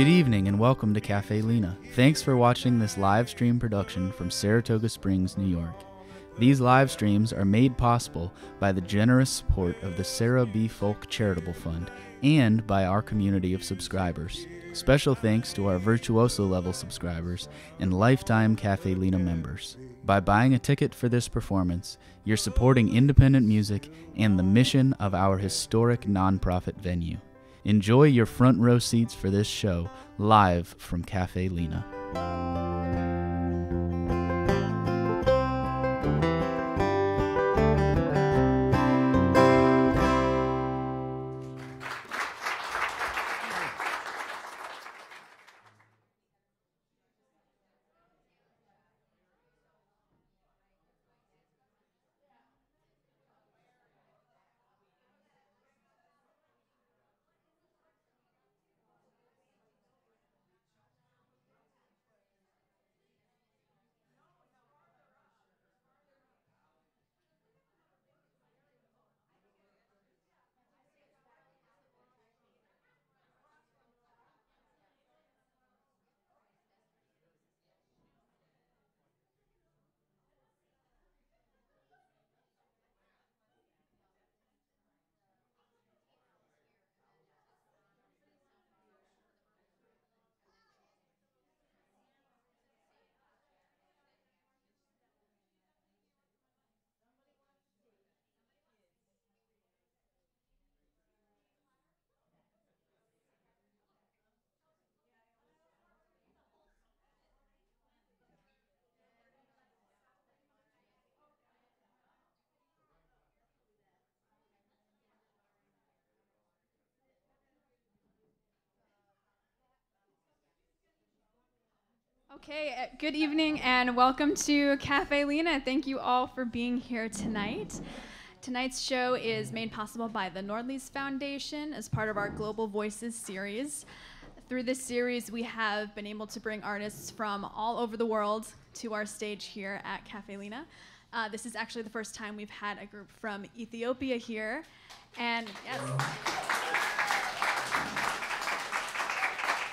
Good evening and welcome to Caffe Lena. Thanks for watching this live stream production from Saratoga Springs, New York. These live streams are made possible by the generous support of the Sarah B. Folk Charitable Fund and by our community of subscribers. Special thanks to our Virtuoso level subscribers and lifetime Caffe Lena members. By buying a ticket for this performance, you're supporting independent music and the mission of our historic nonprofit venue. Enjoy your front row seats for this show live from Caffe Lena. Okay, uh, good evening and welcome to Caffe Lena. Thank you all for being here tonight. Tonight's show is made possible by the Nordleys Foundation as part of our Global Voices series. Through this series, we have been able to bring artists from all over the world to our stage here at Caffe Lena. Uh, this is actually the first time we've had a group from Ethiopia here. And yes.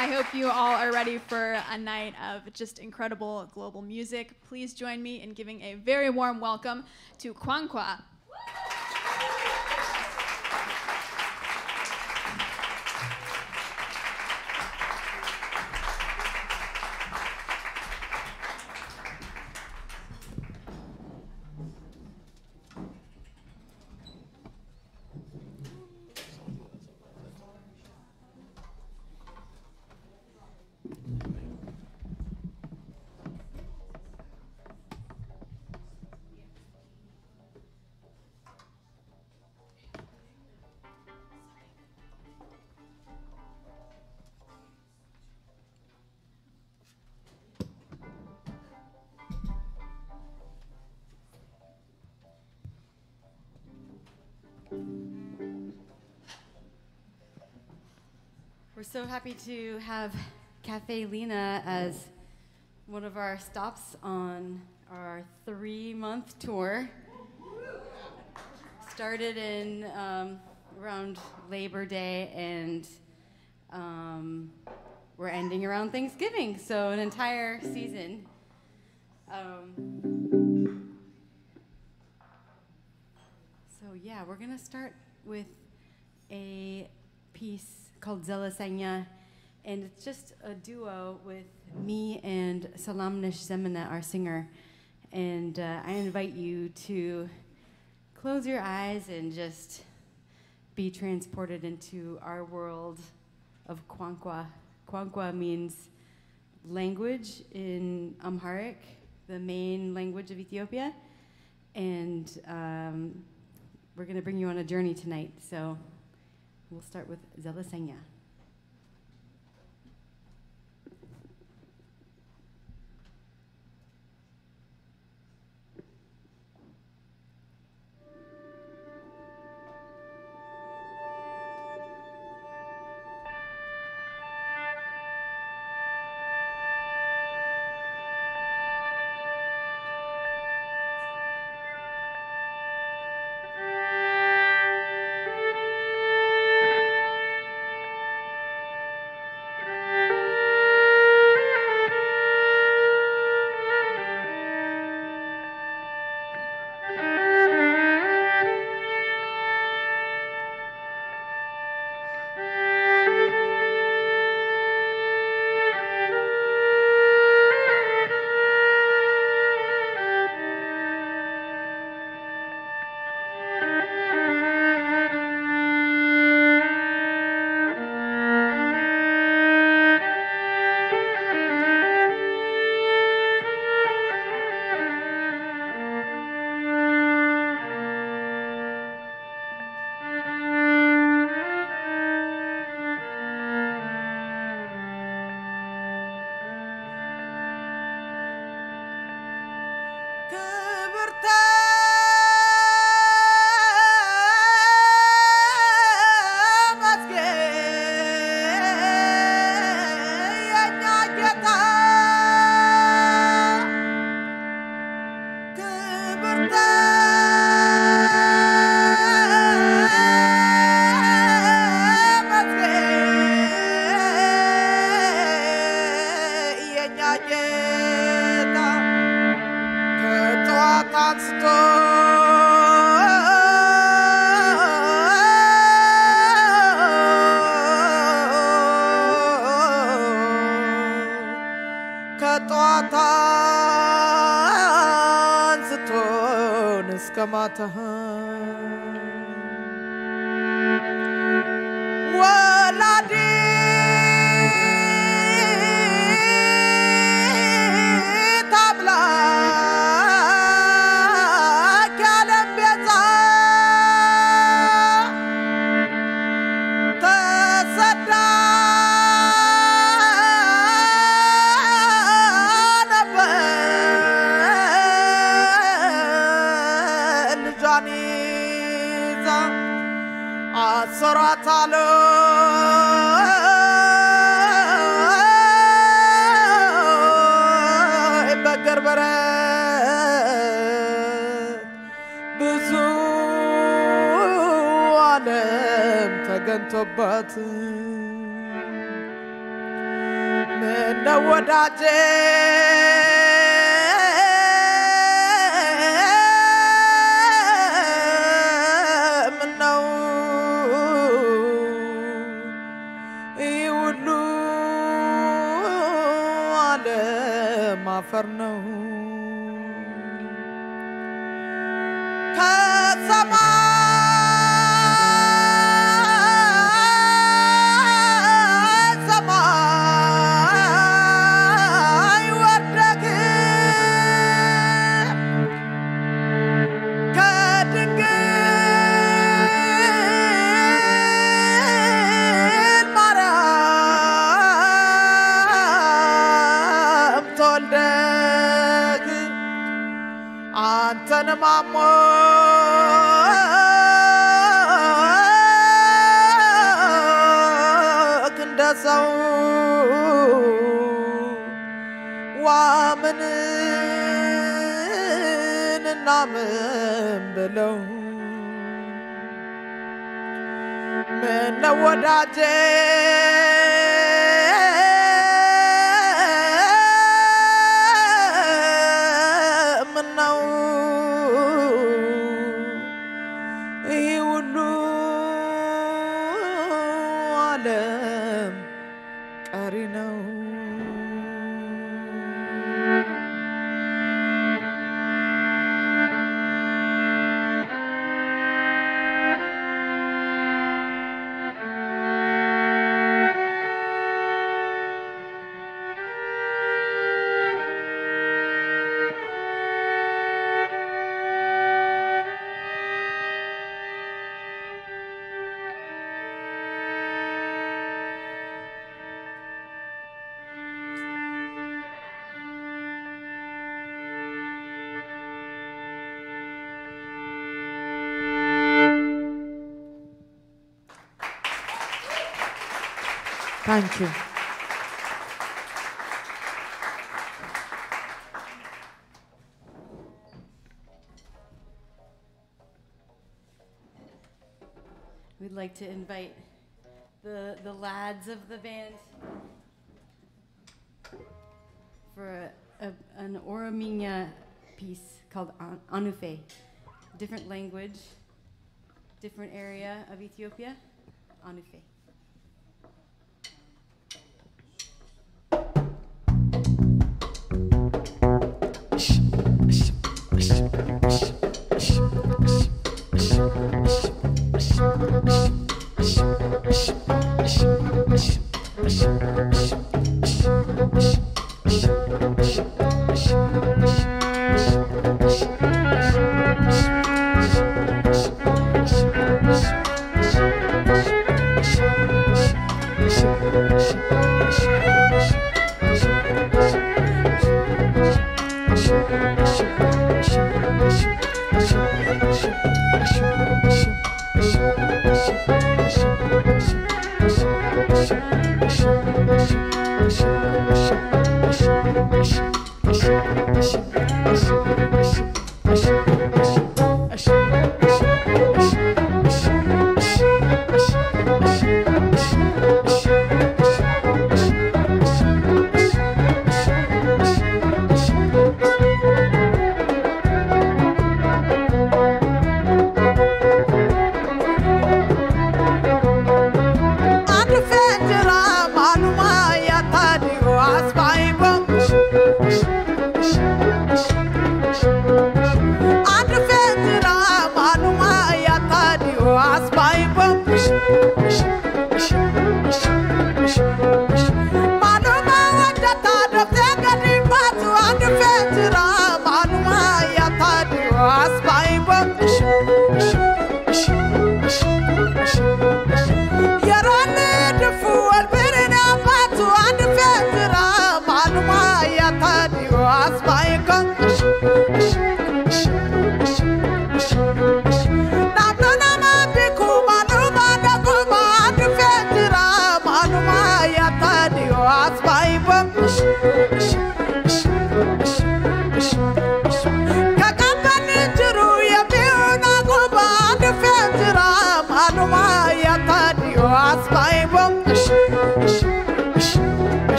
I hope you all are ready for a night of just incredible global music. Please join me in giving a very warm welcome to Qwanqwa. We're so happy to have Caffe Lena as one of our stops on our three month tour. Started in um, around Labor Day and um, we're ending around Thanksgiving, so an entire season. Um, so, yeah, we're going to start with a piece called Zelasanya, and it's just a duo with me and Selamnesh Zemene, our singer. And uh, I invite you to close your eyes and just be transported into our world of Qwanqwa. Qwanqwa means language in Amharic, the main language of Ethiopia. And um, we're going to bring you on a journey tonight. So we'll start with Zelasenya. कमातः वलादे አሰሯታል በገር በረት ብዙ ዓለም ተገንቶባት ምነው ወዳጄ Cafarnaum. ተወልደህ አንተን ማሞ ሰው ዋምንና ምን ብለው ምነው ወዳጄ Thank you. We'd like to invite the, the lads of the band for a, a, an Orominya piece called An- Anufe. Different language, different area of Ethiopia. Anufe.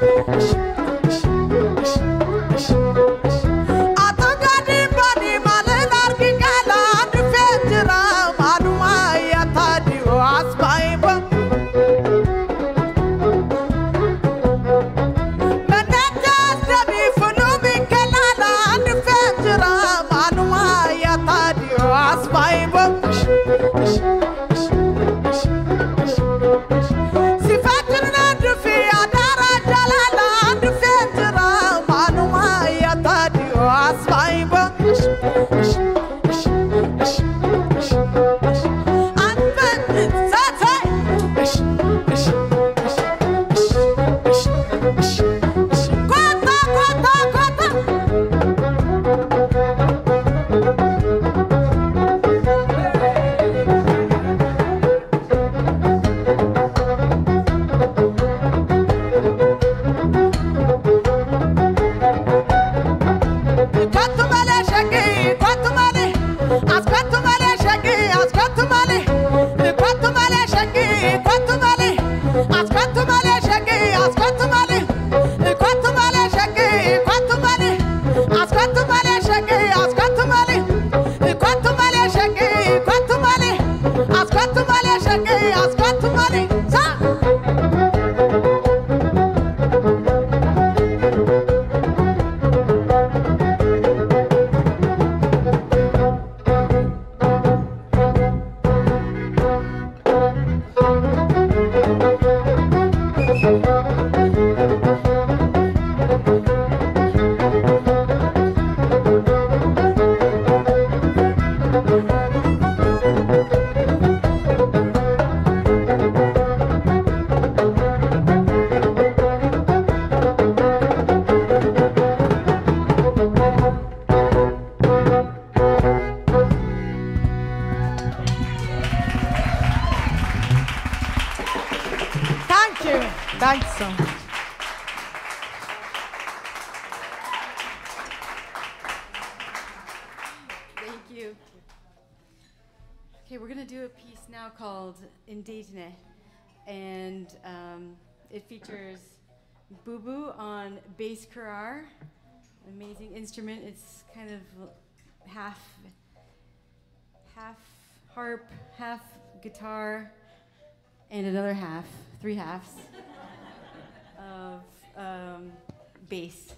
Thank you. Thank you. Okay, we're going to do a piece now called *Indigene*, and um, it features Boo Boo on bass krar, amazing instrument. It's kind of half half harp, half guitar, and another half, three halves of um, bass.